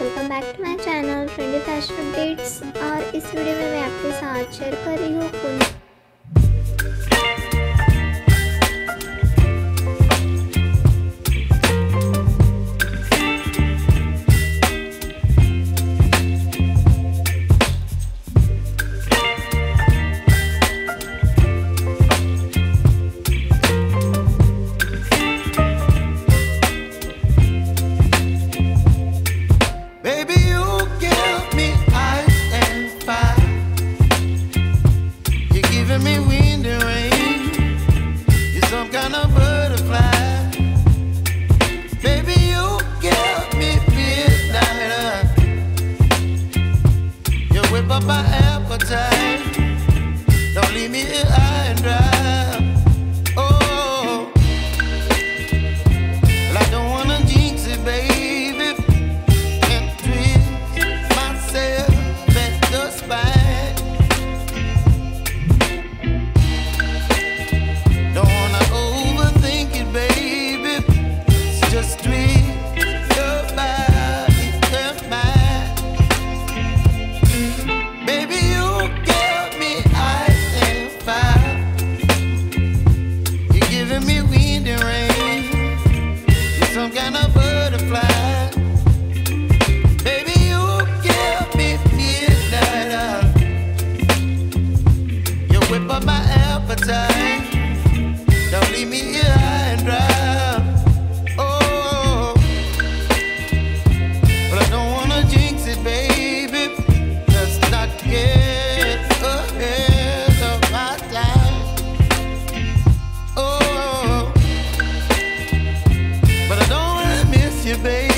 Welcome back to my channel trendy fashion updates और इस video में मैं आपके साथ शेयर कर रही हूँ whip up my appetite. appetite. Don't leave me here and dry. Oh, but I don't wanna jinx it, baby. Let's not get ahead of my time. Oh, but I don't wanna miss you, baby.